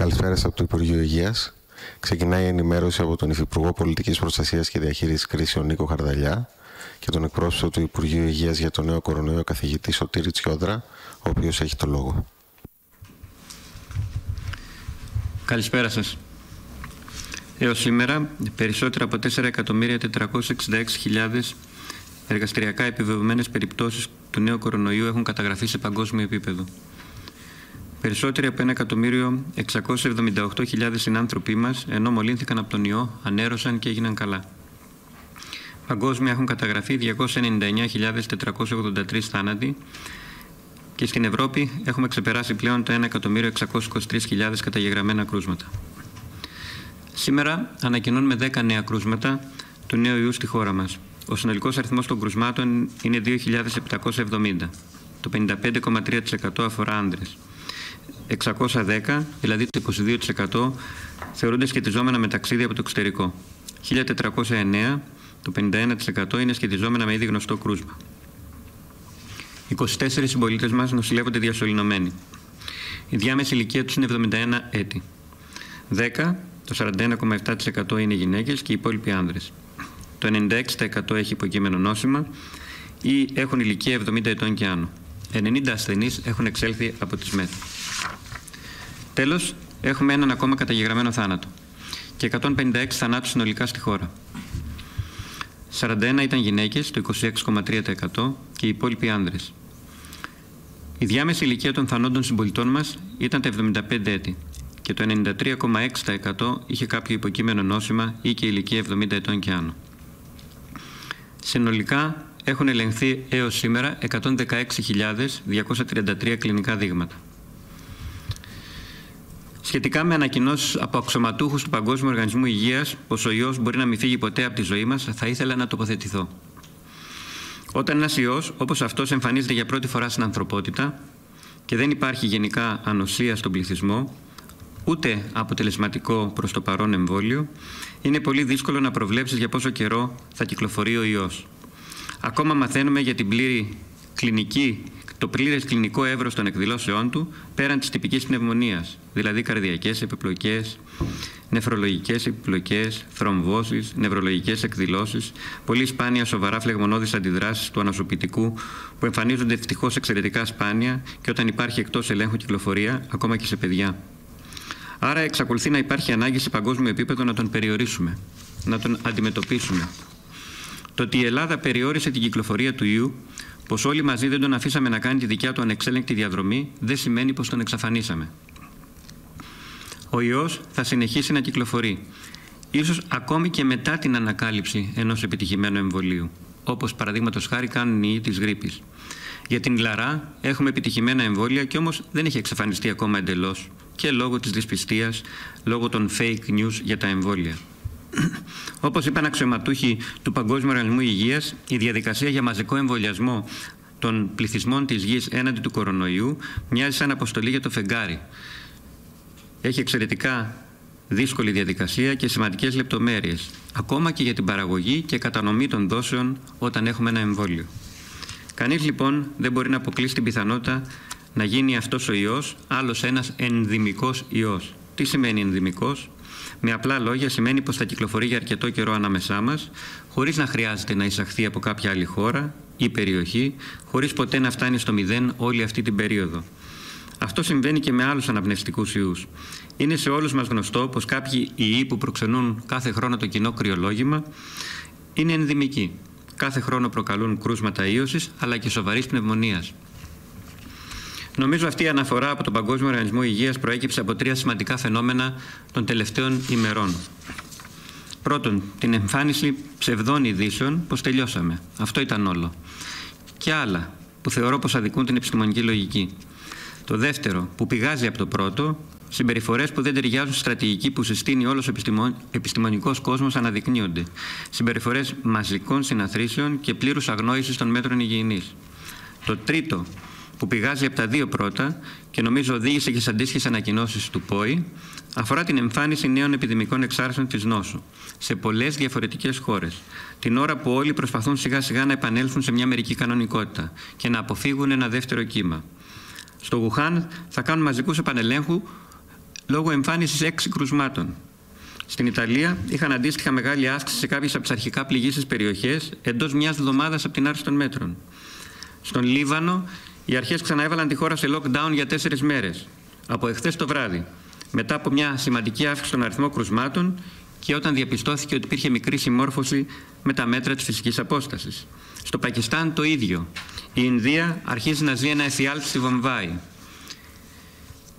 Καλησπέρα από το Υπουργείο Υγείας. Ξεκινάει η ενημέρωση από τον Υφυπουργό Πολιτικής Προστασίας και Διαχείρισης Κρίσεων Νίκο Χαρδαλιά και τον εκπρόσωπο του Υπουργείου Υγείας για το νέο κορονοϊό καθηγητή Σωτήρη Τσιόδρα, ο οποίος έχει το λόγο. Καλησπέρα σας. Έως σήμερα, περισσότερα από 4.466.000 εργαστηριακά επιβεβαιωμένες περιπτώσεις του νέου κορονοϊού έχουν καταγραφεί σε παγκόσμιο επίπεδο. Περισσότεροι από 1.678.000 συνάνθρωποι μας, ενώ μολύνθηκαν από τον ιό, ανέρωσαν και έγιναν καλά. Παγκόσμια έχουν καταγραφεί 299.483 θάνατοι και στην Ευρώπη έχουμε ξεπεράσει πλέον τα 1.623.000 καταγεγραμμένα κρούσματα. Σήμερα ανακοινώνουμε 10 νέα κρούσματα του νέου ιού στη χώρα μας. Ο συνολικός αριθμός των κρουσμάτων είναι 2.770. Το 55,3% αφορά άνδρες. 610, δηλαδή το 22%, θεωρούνται σχετιζόμενα με ταξίδια από το εξωτερικό. 1409, το 51% είναι σχετιζόμενα με ήδη γνωστό κρούσμα. 24 συμπολίτες μας νοσηλεύονται διασωληνωμένοι. Η διάμεση ηλικία τους είναι 71 έτη. 10, το 41,7% είναι γυναίκες και οι υπόλοιποι άνδρες. Το 96% έχει υποκείμενο νόσημα ή έχουν ηλικία 70 ετών και άνω. 90 ασθενείς έχουν εξέλθει από τις ΜΕΘ. Τέλος, έχουμε έναν ακόμα καταγεγραμμένο θάνατο και 156 θανάτους συνολικά στη χώρα. 41 ήταν γυναίκες, το 26,3% και οι υπόλοιποι άνδρες. Η διάμεση ηλικία των θανόντων συμπολιτών μας ήταν τα 75 έτη και το 93,6% είχε κάποιο υποκείμενο νόσημα ή και ηλικία 70 ετών και άνω. Συνολικά έχουν ελεγχθεί έως σήμερα 116.233 κλινικά δείγματα. Σχετικά με ανακοινώσεις από αξιωματούχους του Παγκόσμιου Οργανισμού Υγείας πως ο ιός μπορεί να μην φύγει ποτέ από τη ζωή μας, θα ήθελα να τοποθετηθώ. Όταν ένας ιός όπως αυτός εμφανίζεται για πρώτη φορά στην ανθρωπότητα και δεν υπάρχει γενικά ανοσία στον πληθυσμό, ούτε αποτελεσματικό προς το παρόν εμβόλιο, είναι πολύ δύσκολο να προβλέψεις για πόσο καιρό θα κυκλοφορεί ο ιός. Ακόμα μαθαίνουμε για την πλήρη κλινική το πλήρες κλινικό εύρος των εκδηλώσεών του πέραν της τυπικής πνευμονίας, δηλαδή καρδιακές επιπλοκές, νεφρολογικές επιπλοκές, θρομβώσεις, νευρολογικές εκδηλώσεις, πολύ σπάνια σοβαρά φλεγμονώδεις αντιδράσεις του ανασωπητικού που εμφανίζονται ευτυχώς εξαιρετικά σπάνια και όταν υπάρχει εκτός ελέγχου κυκλοφορία, ακόμα και σε παιδιά. Άρα εξακολουθεί να υπάρχει ανάγκη σε παγκόσμιο επίπεδο να τον περιορίσουμε, να τον αντιμετωπίσουμε. Το ότι η Ελλάδα περιόρισε την κυκλοφορία του ιού Πως όλοι μαζί δεν τον αφήσαμε να κάνει τη δικιά του ανεξέλεγκτη διαδρομή δεν σημαίνει πως τον εξαφανίσαμε. Ο ιός θα συνεχίσει να κυκλοφορεί, ίσως ακόμη και μετά την ανακάλυψη ενός επιτυχημένου εμβολίου, όπως παραδείγματος χάρη κάνουν οι ιοί της γρήπης. Για την Λαρά έχουμε επιτυχημένα εμβόλια και όμως δεν έχει εξαφανιστεί ακόμα εντελώς και λόγω της δυσπιστίας, λόγω των fake news για τα εμβόλια. Όπως είπαν αξιωματούχοι του Παγκόσμιου Οργανισμού Υγείας, η διαδικασία για μαζικό εμβολιασμό των πληθυσμών της γης έναντι του κορονοϊού μοιάζει σαν αποστολή για το φεγγάρι. Έχει εξαιρετικά δύσκολη διαδικασία και σημαντικές λεπτομέρειες, ακόμα και για την παραγωγή και κατανομή των δόσεων όταν έχουμε ένα εμβόλιο. Κανείς λοιπόν δεν μπορεί να αποκλείσει την πιθανότητα να γίνει αυτός ο ιός άλλος ένας ενδυμικός ιός. Τι σημαίνει ενδυμικός; Με απλά λόγια σημαίνει πως θα κυκλοφορεί για αρκετό καιρό ανάμεσά μας, χωρίς να χρειάζεται να εισαχθεί από κάποια άλλη χώρα ή περιοχή, χωρίς ποτέ να φτάνει στο μηδέν όλη αυτή την περίοδο. Αυτό συμβαίνει και με άλλους αναπνευστικούς ιούς. Είναι σε όλους μας γνωστό πως κάποιοι ιοί που προξενούν κάθε χρόνο το κοινό κρυολόγημα είναι ενδυμικοί. Κάθε χρόνο προκαλούν κρούσματα ίωσης αλλά και σοβαρής πνευμονίας. Νομίζω αυτή η αναφορά από τον Παγκόσμιο Οργανισμό Υγείας προέκυψε από τρία σημαντικά φαινόμενα των τελευταίων ημερών. Πρώτον, την εμφάνιση ψευδών ειδήσεων πως τελειώσαμε. Αυτό ήταν όλο. Και άλλα που θεωρώ πως αδικούν την επιστημονική λογική. Το δεύτερο, που πηγάζει από το πρώτο, συμπεριφορές που δεν ταιριάζουν στη στρατηγική που συστήνει όλος ο επιστημονικός κόσμος αναδεικνύονται. Συμπεριφορές μαζικών συναθρήσεων και πλήρους αγνόησης των μέτρων υγιεινής. Το τρίτο, που πηγάζει από τα δύο πρώτα και νομίζω οδήγησε και σε αντίστοιχες ανακοινώσεις του ΠΟΗ, αφορά την εμφάνιση νέων επιδημικών εξάρσεων της νόσου σε πολλές διαφορετικές χώρες, την ώρα που όλοι προσπαθούν σιγά σιγά να επανέλθουν σε μια μερική κανονικότητα και να αποφύγουν ένα δεύτερο κύμα. Στο Γουχάν θα κάνουν μαζικούς επανελέγχου λόγω εμφάνισης έξι κρουσμάτων. Στην Ιταλία είχαν αντίστοιχα μεγάλη άσκηση σε κάποιες από τις αρχικά πληγήσεις περιοχές εντός μιας εβδομάδας από την άρση των μέτρων. Στον Λίβανο, οι αρχές ξαναέβαλαν τη χώρα σε lockdown για τέσσερις μέρες, από εχθές το βράδυ, μετά από μια σημαντική αύξηση στον αριθμό κρουσμάτων και όταν διαπιστώθηκε ότι υπήρχε μικρή συμμόρφωση με τα μέτρα της φυσικής απόστασης. Στο Πακιστάν το ίδιο. Η Ινδία αρχίζει να ζει ένα εφιάλτη στη Βομβάη.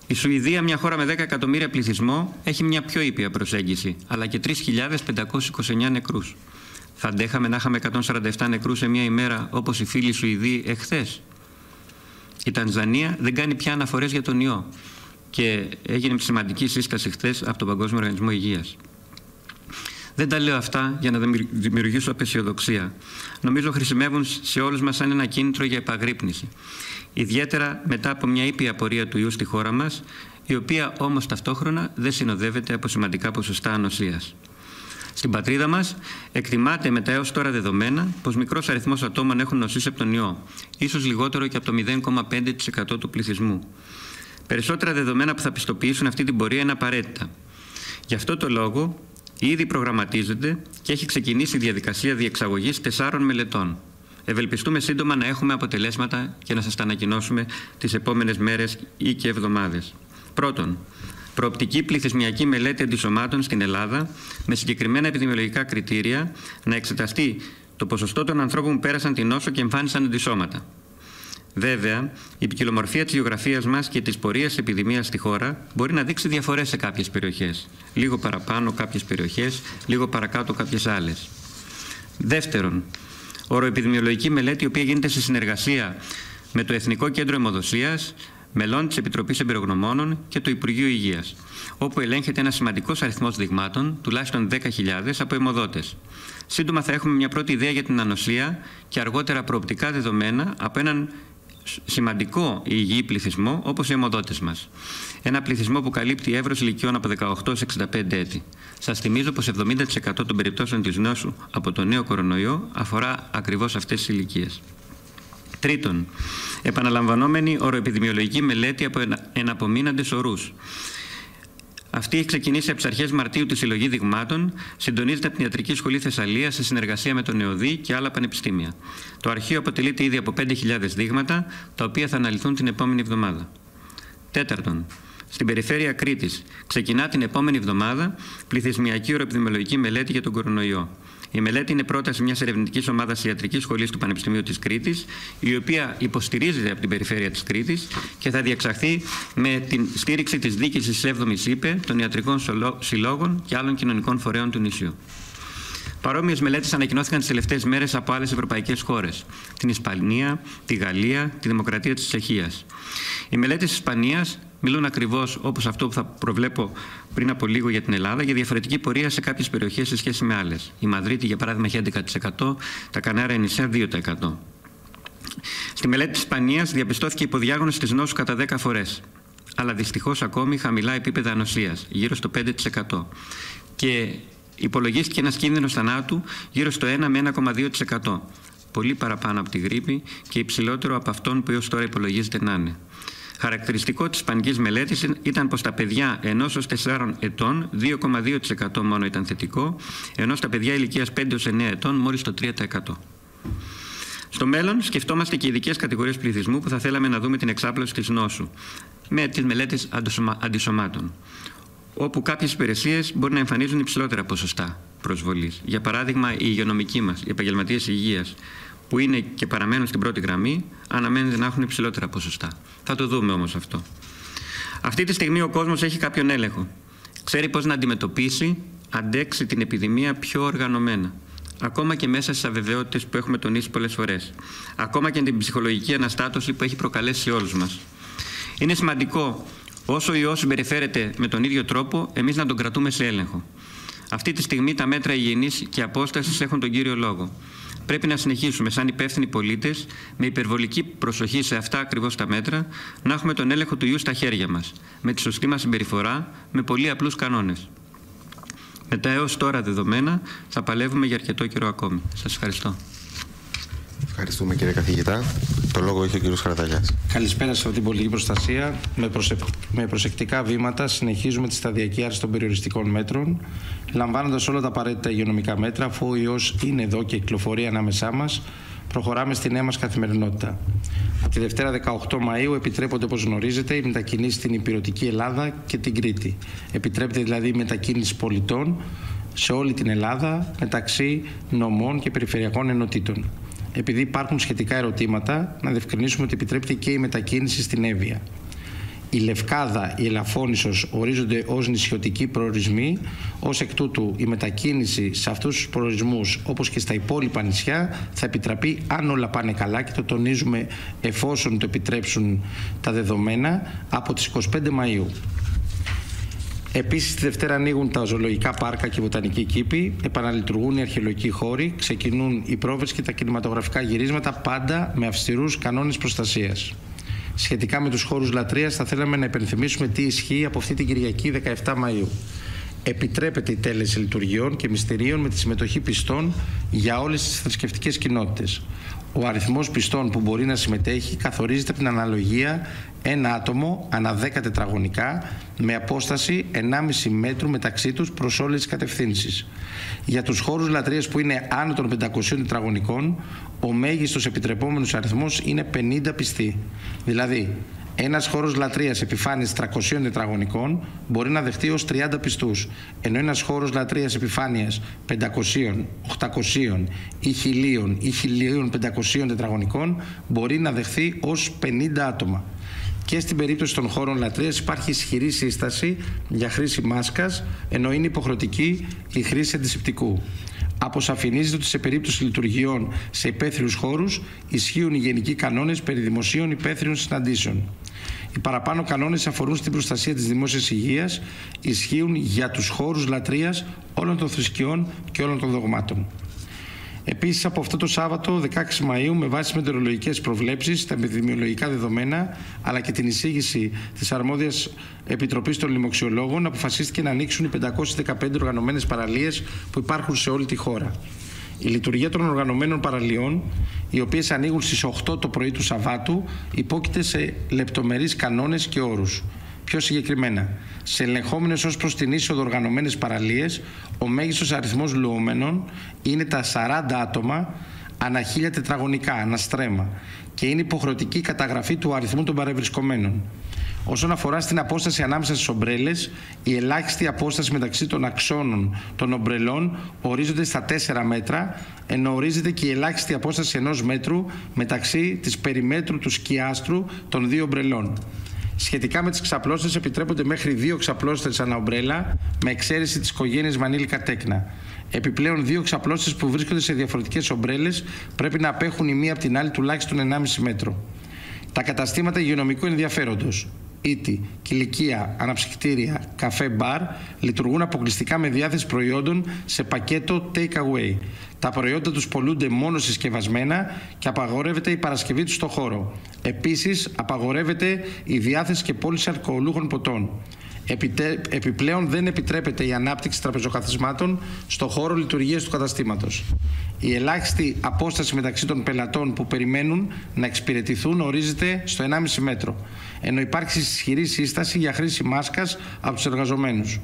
Η Σουηδία, μια χώρα με 10 εκατομμύρια πληθυσμό, έχει μια πιο ήπια προσέγγιση, αλλά και 3.529 νεκρούς. Θα αντέχαμε να είχαμε 147 νεκρούς σε μια ημέρα, όπως οι φίλοι Σουηδοί εχθές; Η Τανζανία δεν κάνει πια αναφορές για τον ιό και έγινε σημαντική σύσταση χθες από τον Παγκόσμιο Οργανισμό Υγείας. Δεν τα λέω αυτά για να δημιουργήσω απεσιοδοξία. Νομίζω χρησιμεύουν σε όλους μας σαν ένα κίνητρο για επαγρύπνηση ιδιαίτερα μετά από μια ήπια πορεία του ιού στη χώρα μας, η οποία όμως ταυτόχρονα δεν συνοδεύεται από σημαντικά ποσοστά ανοσίας. Στην πατρίδα μας εκτιμάται με τα έως τώρα δεδομένα πως μικρός αριθμός ατόμων έχουν νοσήσει από τον ιό, ίσως λιγότερο και από το 0,5% του πληθυσμού. Περισσότερα δεδομένα που θα πιστοποιήσουν αυτή την πορεία είναι απαραίτητα. Γι' αυτό το λόγο ήδη προγραμματίζεται και έχει ξεκινήσει η διαδικασία διεξαγωγής τεσσάρων μελετών Ευελπιστούμε σύντομα να έχουμε αποτελέσματα και να σας τα ανακοινώσουμε τις επόμενες μέρες ή και εβδομάδες. Πρώτον, προοπτική πληθυσμιακή μελέτη αντισωμάτων στην Ελλάδα με συγκεκριμένα επιδημιολογικά κριτήρια να εξεταστεί το ποσοστό των ανθρώπων που πέρασαν την νόσο και εμφάνισαν αντισώματα. Βέβαια, η ποικιλομορφία της γεωγραφίας μας και της πορείας επιδημίας στη χώρα μπορεί να δείξει διαφορές σε κάποιες περιοχές. Λίγο παραπάνω κάποιες περιοχές, λίγο παρακάτω κάποιες άλλες. Δεύτερον, οροεπιδημιολογική μελέτη, η οποία γίνεται σε συνεργασία με το Εθνικό Κέντρο Αιμοδοσίας, μελών της Επιτροπής Εμπειρογνωμόνων και το Υπουργείο Υγείας, όπου ελέγχεται ένα σημαντικός αριθμός δειγμάτων, τουλάχιστον 10.000, από αιμοδότες. Σύντομα θα έχουμε μια πρώτη ιδέα για την ανοσία και αργότερα προοπτικά δεδομένα από έναν σημαντικό υγιή πληθυσμό όπως οι αιμοδότες μας. Ένα πληθυσμό που καλύπτει εύρος ηλικιών από 18 σε 65 έτη. Σας θυμίζω πως 70% των περιπτώσεων της νόσου από το νέο κορονοϊό αφορά ακριβώς αυτές τις ηλικίες. Τρίτον, επαναλαμβανόμενη οροεπιδημιολογική μελέτη από εναπομείναντες ορούς. Αυτή έχει ξεκινήσει από τις αρχές Μαρτίου τη συλλογή δειγμάτων, συντονίζεται από την Ιατρική Σχολή Θεσσαλίας σε συνεργασία με τον ΕΟΔΗ και άλλα πανεπιστήμια. Το αρχείο αποτελείται ήδη από 5.000 δείγματα, τα οποία θα αναλυθούν την επόμενη εβδομάδα. Τέταρτον, στην περιφέρεια Κρήτης ξεκινά την επόμενη εβδομάδα πληθυσμιακή οροπιδημιολογική μελέτη για τον κορονοϊό. Η μελέτη είναι πρόταση μιας ερευνητικής ομάδας ιατρικής σχολής του Πανεπιστημίου της Κρήτης, η οποία υποστηρίζεται από την περιφέρεια της Κρήτης και θα διεξαχθεί με την στήριξη της διοίκησης της 7η ΥΠΕ, των ιατρικών συλλόγων και άλλων κοινωνικών φορέων του νησιού. Παρόμοιες μελέτες ανακοινώθηκαν τις τελευταίες μέρες από άλλες ευρωπαϊκές χώρες. Την Ισπανία, τη Γαλλία, τη Δημοκρατία της Τσεχίας. Οι μελέτες της Ισπανίας μιλούν ακριβώς όπως αυτό που θα προβλέπω πριν από λίγο για την Ελλάδα, για διαφορετική πορεία σε κάποιες περιοχές σε σχέση με άλλες. Η Μαδρίτη, για παράδειγμα, έχει 11%, τα Κανάρια νησιά 2%. Στη μελέτη της Ισπανίας διαπιστώθηκε υποδιάγνωση της νόσου κατά 10 φορές. Αλλά δυστυχώς ακόμη χαμηλά επίπεδα ανοσίας, γύρω στο 5%. Και υπολογίστηκε ένας κίνδυνος θανάτου γύρω στο 1 με 1,2%. Πολύ παραπάνω από τη γρήπη και υψηλότερο από αυτόν που έως τώρα υπολογίζεται να είναι. Χαρακτηριστικό της ισπανική μελέτης ήταν πως τα παιδιά ενός ως 4 ετών 2,2% μόνο ήταν θετικό, ενώ στα παιδιά ηλικίας 5 ως 9 ετών μόλις το 3%. Στο μέλλον, σκεφτόμαστε και ειδικές κατηγορίες πληθυσμού που θα θέλαμε να δούμε την εξάπλωση της νόσου με τις μελέτες αντισωμάτων, όπου κάποιες υπηρεσίες μπορεί να εμφανίζουν υψηλότερα ποσοστά προσβολής. Για παράδειγμα, οι υγειονομικοί μας, οι επαγγελματίες υγείας, που είναι και παραμένουν στην πρώτη γραμμή, αναμένεται να έχουν υψηλότερα ποσοστά. Θα το δούμε όμως αυτό. Αυτή τη στιγμή ο κόσμος έχει κάποιον έλεγχο. Ξέρει πώς να αντιμετωπίσει, αντέξει την επιδημία πιο οργανωμένα. Ακόμα και μέσα στις αβεβαιότητες που έχουμε τονίσει πολλές φορές. Ακόμα και την ψυχολογική αναστάτωση που έχει προκαλέσει όλους μας. Είναι σημαντικό όσο ο ιό συμπεριφέρεται με τον ίδιο τρόπο, εμείς να τον κρατούμε σε έλεγχο. Αυτή τη στιγμή τα μέτρα υγιεινής και απόστασης έχουν τον κύριο λόγο. Πρέπει να συνεχίσουμε σαν υπεύθυνοι πολίτες, με υπερβολική προσοχή σε αυτά ακριβώς τα μέτρα, να έχουμε τον έλεγχο του ιού στα χέρια μας, με τη σωστή μας συμπεριφορά, με πολύ απλούς κανόνες. Με τα έως τώρα δεδομένα θα παλεύουμε για αρκετό καιρό ακόμη. Σας ευχαριστώ. Ευχαριστούμε κύριε καθηγητά. Το λόγο έχει ο κ. Χαρδαλιά. Καλησπέρα σε αυτή την πολιτική προστασία. Με, με προσεκτικά βήματα συνεχίζουμε τη σταδιακή άρση των περιοριστικών μέτρων, λαμβάνοντας όλα τα απαραίτητα υγειονομικά μέτρα, αφού ο ιός είναι εδώ και κυκλοφορεί ανάμεσά μας, προχωράμε στη νέα μας καθημερινότητα. Από τη Δευτέρα 18 Μαΐου επιτρέπονται, όπως γνωρίζετε, οι μετακινήσεις στην υπηρετική Ελλάδα και την Κρήτη. Επιτρέπεται δηλαδή η μετακίνηση πολιτών σε όλη την Ελλάδα μεταξύ νομών και περιφερειακών ενωτήτων. Επειδή υπάρχουν σχετικά ερωτήματα, να διευκρινίσουμε ότι επιτρέπεται και η μετακίνηση στην Εύβοια. Η Λευκάδα, η Ελαφώνησος ορίζονται ως νησιωτικοί προορισμοί. Ως εκ τούτου η μετακίνηση σε αυτούς τους προορισμούς όπως και στα υπόλοιπα νησιά θα επιτραπεί αν όλα πάνε καλά και το τονίζουμε εφόσον το επιτρέψουν τα δεδομένα από τις 25 Μαΐου. Επίσης, τη Δευτέρα ανοίγουν τα ζωολογικά πάρκα και οι βοτανικοί κήποι, επαναλειτουργούν οι αρχαιολογικοί χώροι, ξεκινούν οι πρόβες και τα κινηματογραφικά γυρίσματα, πάντα με αυστηρούς κανόνες προστασίας. Σχετικά με τους χώρους λατρείας, θα θέλαμε να υπενθυμίσουμε τι ισχύει από αυτή την Κυριακή 17 Μαου. Επιτρέπεται η τέλεση λειτουργιών και μυστηρίων με τη συμμετοχή πιστών για όλες τις θρησκευτικές κοινότητες. Ο αριθμός πιστών που μπορεί να συμμετέχει καθορίζεται από την αναλογία ένα άτομο ανά 10 τετραγωνικά με απόσταση 1,5 μέτρου μεταξύ τους προς όλες τις κατευθύνσεις. Για τους χώρους λατρείας που είναι άνω των 500 τετραγωνικών, ο μέγιστος επιτρεπόμενος αριθμός είναι 50 πιστοί. Δηλαδή, ένας χώρος λατρείας επιφάνειας 300 τετραγωνικών μπορεί να δεχτεί ως 30 πιστούς, ενώ ένας χώρος λατρείας επιφάνειας 500, 800 ή 1000 ή 1500 τετραγωνικών μπορεί να δεχθεί ως 50 άτομα. Και στην περίπτωση των χώρων λατρείας υπάρχει ισχυρή σύσταση για χρήση μάσκας, ενώ είναι υποχρεωτική η χρήση αντισηπτικού. Αποσαφηνίζεται ότι σε περίπτωση λειτουργιών σε υπαίθριους χώρους ισχύουν οι γενικοί κανόνες περί δημοσίων υπαίθριων συναντήσεων. Οι παραπάνω κανόνες αφορούν στην προστασία της δημόσιας υγείας, ισχύουν για τους χώρους λατρείας όλων των θρησκειών και όλων των δογμάτων. Επίσης, από αυτό το Σάββατο, 16 Μαου, με βάση μετεωρολογικές προβλέψεις, τα επιδημιολογικά δεδομένα, αλλά και την εισήγηση της αρμόδιας Επιτροπής των Λοιμοξιολόγων, αποφασίστηκε να ανοίξουν οι 515 οργανωμένες παραλίες που υπάρχουν σε όλη τη χώρα. Η λειτουργία των οργανωμένων παραλίων, οι οποίες ανοίγουν στις 8 το πρωί του Σαββάτου, υπόκειται σε λεπτομερείς κανόνες και όρους. Πιο συγκεκριμένα, σε ελεγχόμενες ως προς την είσοδο οργανωμένες παραλίες, ο μέγιστος αριθμός λουόμενων είναι τα 40 άτομα ανά χίλια τετραγωνικά, ανά στρέμμα, και είναι υποχρεωτική η καταγραφή του αριθμού των παρευρισκομένων. Όσον αφορά στην απόσταση ανάμεσα στις ομπρέλες, η ελάχιστη απόσταση μεταξύ των αξώνων των ομπρελών ορίζονται στα 4 μέτρα, ενώ ορίζεται και η ελάχιστη απόσταση ενός μέτρου μεταξύ της περιμέτρου του σκιάστρου των δύο ομπρελών. Σχετικά με τις ξαπλώστε, επιτρέπονται μέχρι δύο ξαπλώστε ανά ομπρέλα, με εξαίρεση της οικογένειας Μανίλικα Τέκνα. Επιπλέον, δύο ξαπλώστε που βρίσκονται σε διαφορετικές ομπρέλες πρέπει να απέχουν η μία από την άλλη τουλάχιστον 1,5 μέτρο. Τα καταστήματα υγειονομικού ενδιαφέροντος, ήτι, κηλικία, αναψυκτήρια, καφέ, μπαρ λειτουργούν αποκλειστικά με διάθεση προϊόντων σε πακέτο take away. Τα προϊόντα τους πολλούνται μόνο συσκευασμένα και απαγορεύεται η παρασκευή τους στο χώρο. Επίσης, απαγορεύεται η διάθεση και πώληση αλκοολούχων ποτών. Επιπλέον δεν επιτρέπεται η ανάπτυξη τραπεζοκαθισμάτων στο χώρο λειτουργίας του καταστήματος. Η ελάχιστη απόσταση μεταξύ των πελατών που περιμένουν να εξυπηρετηθούν ορίζεται στο 1,5 μέτρο, ενώ υπάρχει ισχυρή σύσταση για χρήση μάσκας από τους εργαζομένους.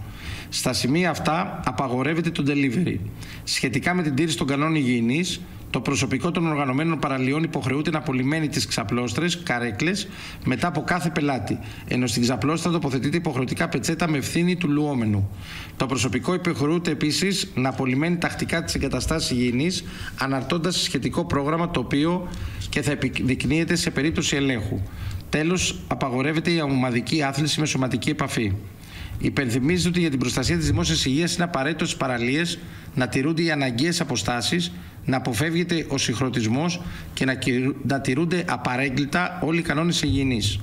Στα σημεία αυτά απαγορεύεται το delivery. Σχετικά με την τήρηση των κανόνων υγιεινής, το προσωπικό των οργανωμένων παραλίων υποχρεούται να απολυμμένει τις ξαπλώστρες, καρέκλες, μετά από κάθε πελάτη, ενώ στην ξαπλώστρα τοποθετείται υποχρεωτικά πετσέτα με ευθύνη του λουόμενου. Το προσωπικό υποχρεούται επίσης να απολυμμένει τακτικά τις εγκαταστάσεις υγιεινής, αναρτώντας σχετικό πρόγραμμα το οποίο και θα επιδεικνύεται σε περίπτωση ελέγχου. Τέλος, απαγορεύεται η ομαδική άθληση με σωματική επαφή. Υπενθυμίζεται ότι για την προστασία της δημόσιας υγείας είναι απαραίτητο στις παραλίες να τηρούνται οι αναγκαίες αποστάσεις, να αποφεύγεται ο συγχρονισμός και να, να τηρούνται απαρέγκλητα όλοι οι κανόνες υγιεινής.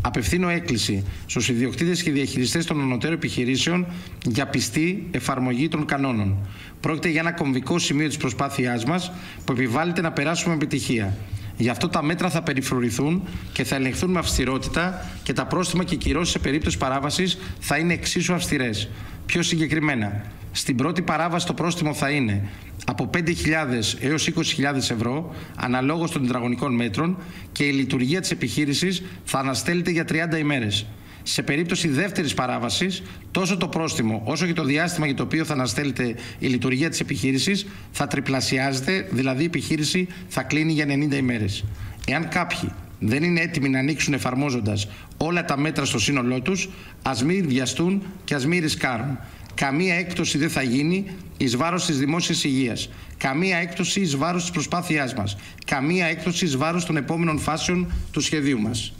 Απευθύνω έκκληση στους ιδιοκτήτες και διαχειριστές των ανωτέρων επιχειρήσεων για πιστή εφαρμογή των κανόνων. Πρόκειται για ένα κομβικό σημείο της προσπάθειάς μας που επιβάλλεται να περάσουμε με επιτυχία. Γι' αυτό τα μέτρα θα περιφρουρηθούν και θα ελεγχθούν με αυστηρότητα και τα πρόστιμα και κυρώσεις σε περίπτωση παράβασης θα είναι εξίσου αυστηρές. Πιο συγκεκριμένα, στην πρώτη παράβαση το πρόστιμο θα είναι από 5.000 έως 20.000 ευρώ αναλόγως των τετραγωνικών μέτρων και η λειτουργία της επιχείρησης θα αναστέλλεται για 30 ημέρες. Σε περίπτωση δεύτερης παράβασης, τόσο το πρόστιμο όσο και το διάστημα για το οποίο θα αναστέλλεται η λειτουργία της επιχείρησης θα τριπλασιάζεται, δηλαδή η επιχείρηση θα κλείνει για 90 ημέρες. Εάν κάποιοι δεν είναι έτοιμοι να ανοίξουν εφαρμόζοντας όλα τα μέτρα στο σύνολό τους, ας μην βιαστούν και ας μην ρισκάρουν. Καμία έκπτωση δεν θα γίνει εις βάρος της δημόσιας υγείας. Καμία έκπτωση εις βάρος της προσπάθειάς μας. Καμία έκπτωση εις βάρος των επόμενων φάσεων του σχεδίου μας.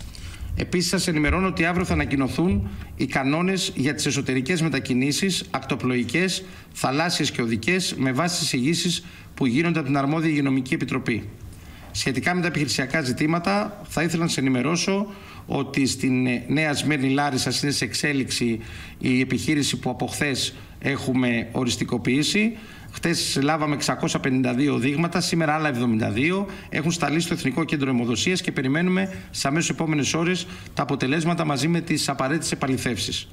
Επίσης, σας ενημερώνω ότι αύριο θα ανακοινωθούν οι κανόνες για τις εσωτερικές μετακινήσεις, ακτοπλοϊκές, θαλάσσιες και οδικές, με βάση τις εισηγήσει που γίνονται από την αρμόδια Υγειονομική Επιτροπή. Σχετικά με τα επιχειρησιακά ζητήματα, θα ήθελα να σας ενημερώσω ότι στην Νέα Σμύρνη Λάρισα είναι σε εξέλιξη η επιχείρηση που από χθες έχουμε οριστικοποιήσει. Χθες λάβαμε 652 δείγματα, σήμερα άλλα 72. Έχουν σταλεί στο Εθνικό Κέντρο Αιμοδοσία και περιμένουμε στι αμέσως επόμενες ώρες τα αποτελέσματα μαζί με τις απαραίτητες επαληθεύσεις.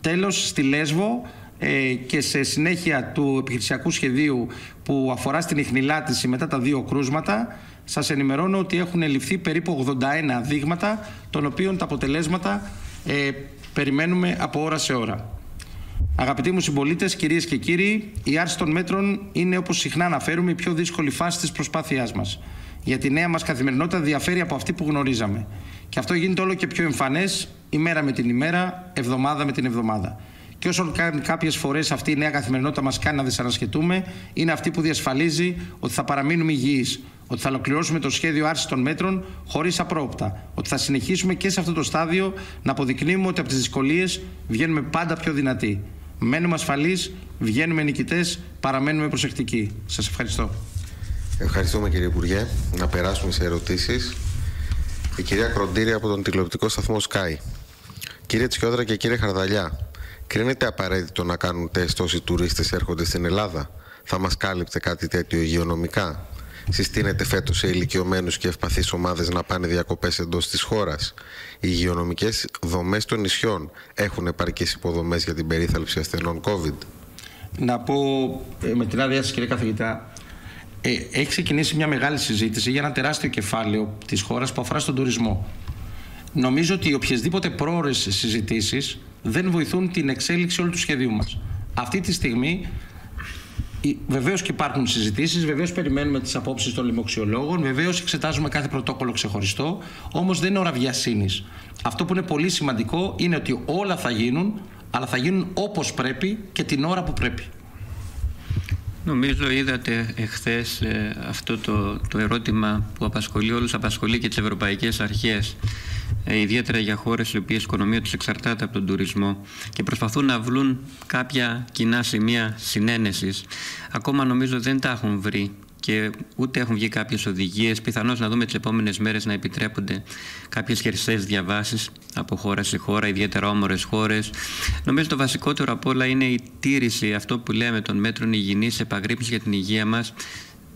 Τέλος, στη Λέσβο ε, και σε συνέχεια του επιχειρησιακού σχεδίου που αφορά στην ιχνηλάτηση μετά τα δύο κρούσματα, σας ενημερώνω ότι έχουν ληφθεί περίπου 81 δείγματα, των οποίων τα αποτελέσματα ε, περιμένουμε από ώρα σε ώρα. Αγαπητοί μου συμπολίτες, κυρίες και κύριοι, η άρση των μέτρων είναι όπως συχνά αναφέρουμε η πιο δύσκολη φάση της προσπάθειάς μας. Γιατί η νέα μας καθημερινότητα διαφέρει από αυτή που γνωρίζαμε. Και αυτό γίνεται όλο και πιο εμφανές ημέρα με την ημέρα, εβδομάδα με την εβδομάδα. Και όσο κάποιες φορές αυτή η νέα καθημερινότητα μας κάνει να δυσανασχετούμε, είναι αυτή που διασφαλίζει ότι θα παραμείνουμε υγιείς, ότι θα ολοκληρώσουμε το σχέδιο άρσης των μέτρων χωρίς απρόπτα, ότι θα συνεχίσουμε και σε αυτό το στάδιο να αποδεικνύουμε ότι από τις δυσκολίες βγαίνουμε πάντα πιο δυνατοί. Μένουμε ασφαλείς, βγαίνουμε νικητές, παραμένουμε προσεκτικοί. Σας ευχαριστώ. Ευχαριστούμε κύριε Υπουργέ. Να περάσουμε σε ερωτήσεις. Η κυρία Κροντήρη από τον τηλεοπτικό σταθμό Sky. Κύριε Τσιόδρα και κύριε Χαρδαλιά, κρίνεται απαραίτητο να κάνουν τεστ όσοι τουρίστες έρχονται στην Ελλάδα; Θα μας κάλυπτε κάτι τέτοιο υγειονομικά; Συστήνεται φέτος σε ηλικιωμένους και ευπαθείς ομάδες να πάνε διακοπές εντός της χώρας; Οι υγειονομικές δομές των νησιών έχουν επαρκείς υποδομές για την περίθαλψη ασθενών COVID; Να πω ε, με την άδειά σας, κύριε καθηγητά, ε, έχει ξεκινήσει μια μεγάλη συζήτηση για ένα τεράστιο κεφάλαιο της χώρας που αφορά στον τουρισμό. Νομίζω ότι οποιασδήποτε πρόορες συζητήσεις δεν βοηθούν την εξέλιξη όλου του σχεδίου μας. Αυτή τη στιγμή Βεβαίως και υπάρχουν συζητήσεις, βεβαίως περιμένουμε τις απόψεις των λοιμοξιολόγων, βεβαίως εξετάζουμε κάθε πρωτόκολλο ξεχωριστό, όμως δεν είναι ώρα βιασύνης. Αυτό που είναι πολύ σημαντικό είναι ότι όλα θα γίνουν, αλλά θα γίνουν όπως πρέπει και την ώρα που πρέπει. Νομίζω είδατε εχθές ε, αυτό το, το ερώτημα που απασχολεί όλους, απασχολεί και τις ευρωπαϊκές αρχές ε, ιδιαίτερα για χώρες οι οποίες η οικονομία τους εξαρτάται από τον τουρισμό και προσπαθούν να βρουν κάποια κοινά σημεία συνένεσης. Ακόμα νομίζω δεν τα έχουν βρει και ούτε έχουν βγει κάποιες οδηγίες. Πιθανώς να δούμε τις επόμενες μέρες να επιτρέπονται κάποιες χερσαίες διαβάσεις από χώρα σε χώρα, ιδιαίτερα όμορες χώρες. Νομίζω το βασικότερο απ' όλα είναι η τήρηση, αυτό που λέμε, των μέτρων υγιεινής επαγρύπνησης για την υγεία μας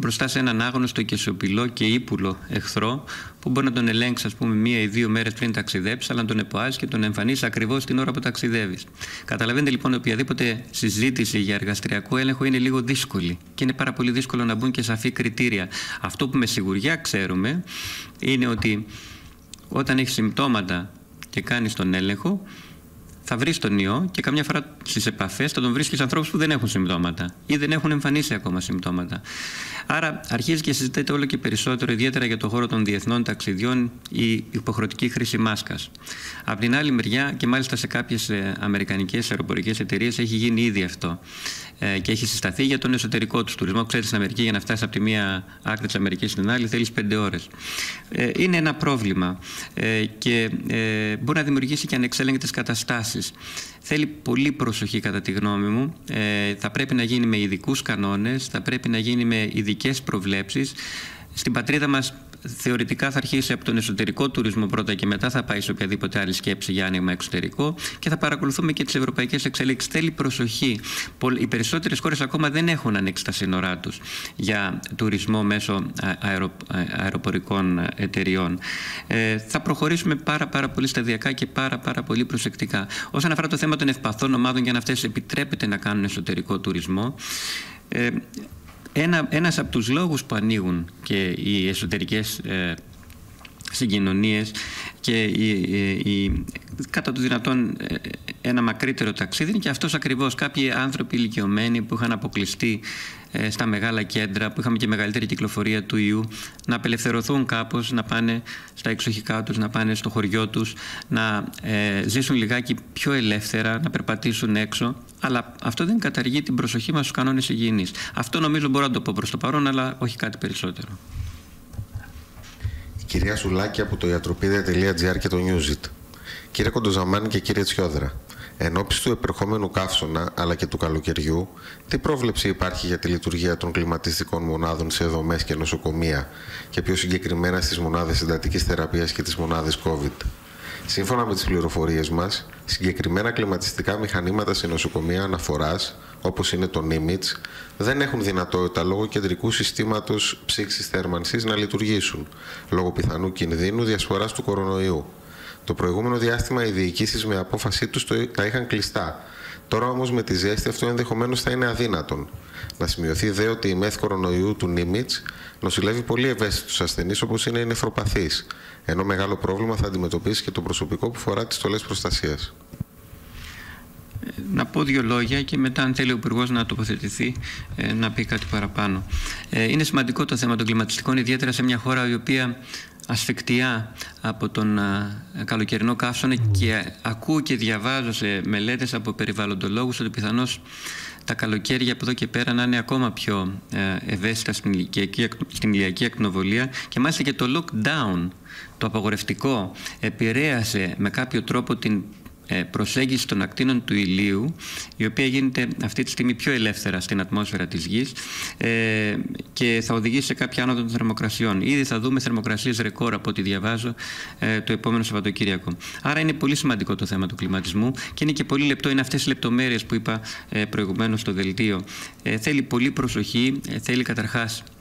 μπροστά σε έναν άγνωστο και σοπηλό και ύπουλο εχθρό που μπορεί να τον ελέγξει, ας πούμε, μία ή δύο μέρες πριν ταξιδέψει, αλλά να τον εποάζει και τον εμφανίσει ακριβώς την ώρα που ταξιδεύεις. Καταλαβαίνετε λοιπόν ότι οποιαδήποτε συζήτηση για εργαστριακό έλεγχο είναι λίγο δύσκολη και είναι πάρα πολύ δύσκολο να μπουν και σαφή κριτήρια. Αυτό που με σιγουριά ξέρουμε είναι ότι όταν έχεις συμπτώματα και κάνεις τον έλεγχο, θα βρεις τον ιό και καμιά φορά στις επαφές θα τον βρίσκει ανθρώπους που δεν έχουν συμπτώματα ή δεν έχουν εμφανίσει ακόμα συμπτώματα. Άρα αρχίζει και συζητείται όλο και περισσότερο, ιδιαίτερα για το χώρο των διεθνών ταξιδιών, η υποχρεωτική χρήση μάσκας. Από την άλλη μεριά, και μάλιστα σε κάποιες αμερικανικές αεροπορικές εταιρείες έχει γίνει ήδη αυτό ε, και έχει συσταθεί για τον εσωτερικό του τουρισμό. Ξέρετε, στην Αμερική για να φτάσεις από τη μία άκρη της Αμερικής στην άλλη θέλεις πέντε ώρες. Ε, είναι ένα πρόβλημα ε, και μπορεί να δημιουργήσει και ανεξέλεγκτες καταστάσεις. Θέλει πολύ προσοχή κατά τη γνώμη μου. Ε, θα πρέπει να γίνει με ειδικούς κανόνες, θα πρέπει να γίνει με ειδικές προβλέψεις. Στην πατρίδα μας θεωρητικά θα αρχίσει από τον εσωτερικό τουρισμό πρώτα και μετά θα πάει σε οποιαδήποτε άλλη σκέψη για άνοιγμα εξωτερικό και θα παρακολουθούμε και τις ευρωπαϊκές εξελίξεις. Θέλει προσοχή. Οι περισσότερες χώρες ακόμα δεν έχουν ανοίξει τα σύνορά τους για τουρισμό μέσω αερο, αεροπορικών εταιριών. Ε, θα προχωρήσουμε πάρα, πάρα πολύ σταδιακά και πάρα, πάρα πολύ προσεκτικά. Όσον αφορά το θέμα των ευπαθών ομάδων, για να αυτές επιτρέπεται να κάνουν εσωτερικό τουρισμό, ε, ένα, ένας από τους λόγους που ανοίγουν και οι εσωτερικές ε, συγκοινωνίες και η, η, κατά το δυνατόν ε, ένα μακρύτερο ταξίδι είναι και αυτός ακριβώς κάποιοι άνθρωποι ηλικιωμένοι που είχαν αποκλειστεί ε, στα μεγάλα κέντρα που είχαμε και μεγαλύτερη κυκλοφορία του ιού να απελευθερωθούν κάπως, να πάνε στα εξοχικά τους, να πάνε στο χωριό τους, να ε, ζήσουν λιγάκι πιο ελεύθερα, να περπατήσουν έξω. Αλλά αυτό δεν καταργεί την προσοχή μας στους κανόνες υγιεινής. Αυτό νομίζω μπορώ να το πω προς το παρόν, αλλά όχι κάτι περισσότερο. Η κυρία Σουλάκη από το ιατροπίδια.gr και το Newsit. Κύριε Κοντοζαμάνη και κύριε Τσιόδρα, Εν ώψη του επερχόμενου καύσωνα αλλά και του καλοκαιριού, τι πρόβλεψη υπάρχει για τη λειτουργία των κλιματιστικών μονάδων σε δομές και νοσοκομεία και πιο συγκεκριμένα στις μονάδες εντατική θεραπείας και τις μονάδες COVID; Σύμφωνα με τις πληροφορίες μας, συγκεκριμένα κλιματιστικά μηχανήματα σε νοσοκομεία αναφοράς, όπως είναι το NIMITS, δεν έχουν δυνατότητα λόγω κεντρικού συστήματος ψήξης θέρμανσης να λειτουργήσουν, λόγω πιθανού κινδύνου διασποράς του κορονοϊού. Το προηγούμενο διάστημα οι διοικήσεις με απόφασή τους τα είχαν κλειστά. Τώρα όμως με τη ζέστη αυτό ενδεχομένως θα είναι αδύνατον. Να σημειωθεί δε ότι η μεθ κορονοϊού του Νίμιτς νοσηλεύει πολύ ευαίσθητους ασθενείς όπως είναι οι νεφροπαθείς. Ενώ μεγάλο πρόβλημα θα αντιμετωπίσει και το προσωπικό που φορά τις στολές προστασίας. Να πω δύο λόγια και μετά, αν θέλει ο Υπουργός να τοποθετηθεί, ε, να πει κάτι παραπάνω. Ε, είναι σημαντικό το θέμα των κλιματιστικών, ιδιαίτερα σε μια χώρα η οποία ασφικτιά από τον καλοκαιρινό καύσωνα και ακούω και διαβάζω σε μελέτες από περιβαλλοντολόγους ότι πιθανώς τα καλοκαίρια από εδώ και πέρα να είναι ακόμα πιο ε, ευαίσθητα στην ηλιακή, στην ηλιακή ακτινοβολία και μάλιστα και το lockdown, το απαγορευτικό, επηρέασε με κάποιο τρόπο την ε, προσέγγιση των ακτίνων του ηλίου, η οποία γίνεται αυτή τη στιγμή πιο ελεύθερα στην ατμόσφαιρα της Γης ε, και θα οδηγήσει σε κάποια άνοδο των θερμοκρασιών. Ήδη θα δούμε θερμοκρασίες ρεκόρ από ό,τι διαβάζω ε, το επόμενο Σαββατοκύριακο. Άρα είναι πολύ σημαντικό το θέμα του κλιματισμού και είναι και πολύ λεπτό. Είναι αυτές οι λεπτομέρειες που είπα προηγουμένως στο δελτίο. θέλει πολύ προσοχή, θέλει καταρχάς ε,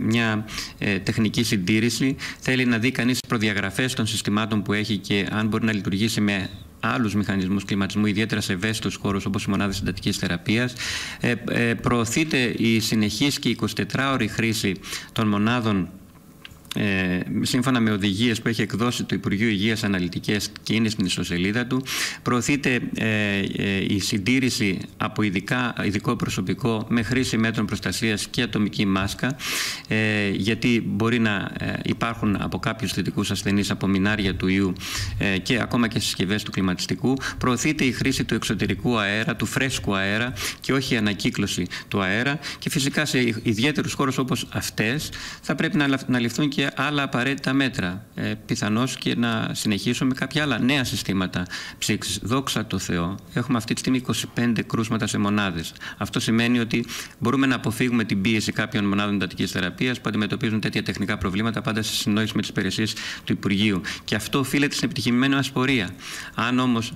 μια ε, τεχνική συντήρηση. Θέλει να δει κανείς προδιαγραφές των συστημάτων που έχει και αν μπορεί να λειτουργήσει με άλλους μηχανισμούς κλιματισμού, ιδιαίτερα σε ευαίσθητους χώρους όπως οι μονάδες συντατικής θεραπείας. Ε, ε, προωθείται η συνεχής και 24ωρη χρήση των μονάδων ε, σύμφωνα με οδηγίες που έχει εκδώσει το Υπουργείο Υγείας Αναλυτικές και είναι στην ιστοσελίδα του, προωθείται ε, ε, η συντήρηση από ειδικά, ειδικό προσωπικό με χρήση μέτρων προστασίας και ατομική μάσκα, ε, γιατί μπορεί να ε, υπάρχουν από κάποιους θετικούς ασθενείς από μινάρια του ιού ε, και ακόμα και συσκευές του κλιματιστικού. Προωθείται η χρήση του εξωτερικού αέρα, του φρέσκου αέρα και όχι η ανακύκλωση του αέρα και φυσικά σε ιδιαίτερους χώρους όπως αυτές θα πρέπει να ληφθούν και άλλα απαραίτητα μέτρα. Ε, πιθανώς και να συνεχίσουμε με κάποια άλλα νέα συστήματα ψήξης. Δόξα τω Θεώ, έχουμε αυτή τη στιγμή 25 κρούσματα σε μονάδες. Αυτό σημαίνει ότι μπορούμε να αποφύγουμε την πίεση κάποιων μονάδων εντατικής θεραπείας που αντιμετωπίζουν τέτοια τεχνικά προβλήματα πάντα σε συνόηση με τις υπηρεσίες του Υπουργείου. Και αυτό οφείλεται στην επιτυχημένη μας πορεία. Αν όμως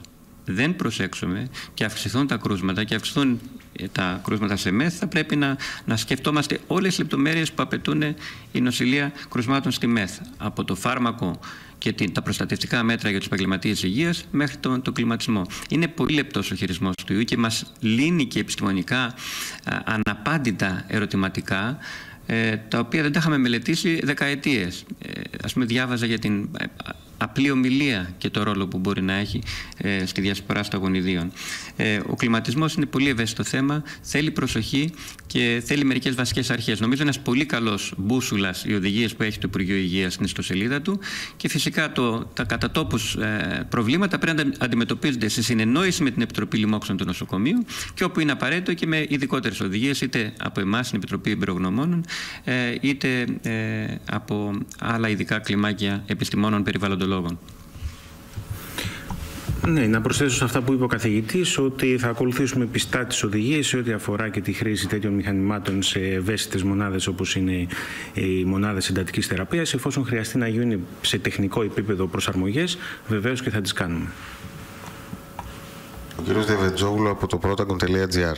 δεν προσέξουμε και αυξηθούν τα κρούσματα και αυξηθούν ε, τα κρούσματα σε μεθ, θα πρέπει να, να σκεφτόμαστε όλες τις λεπτομέρειες που απαιτούν η νοσηλεία κρουσμάτων στη μεθ. Από το φάρμακο και τα προστατευτικά μέτρα για τους επαγγελματίες υγείας μέχρι τον, τον κλιματισμό. Είναι πολύ λεπτός ο χειρισμός του ιού και μας λύνει και επιστημονικά αναπάντητα ερωτηματικά ε, τα οποία δεν τα είχαμε μελετήσει δεκαετίες. Ε, ας πούμε διάβαζα για την απλή ομιλία και το ρόλο που μπορεί να έχει ε, στη διασπορά των γονιδίων. Ε, ο κλιματισμός είναι πολύ ευαίσθητο θέμα, θέλει προσοχή και θέλει μερικές βασικές αρχές. Νομίζω ένας πολύ καλός μπούσουλας οι οδηγίες που έχει το Υπουργείο Υγείας στην ιστοσελίδα του και φυσικά το, τα κατά ε, προβλήματα πρέπει να αντιμετωπίζονται σε συνεννόηση με την Επιτροπή Λοιμόξεων του Νοσοκομείου και όπου είναι απαραίτητο και με ειδικότερες οδηγίες, είτε από εμάς, την Επιτροπή Εμπειρογνωμόνων, ε, είτε ε, από άλλα ειδικά κλιμάκια επιστημόνων περιβαλλοντολόγων ναι, να προσθέσω σε αυτά που είπε ο καθηγητής ότι θα ακολουθήσουμε πιστά τις οδηγίες σε ό,τι αφορά και τη χρήση τέτοιων μηχανημάτων σε ευαίσθητες μονάδες όπως είναι οι μονάδες εντατικής θεραπείας. Εφόσον χρειαστεί να γίνουν σε τεχνικό επίπεδο προσαρμογές, βεβαίως και θα τις κάνουμε. Ο κ. Δεβετζόγλου από το protagon.gr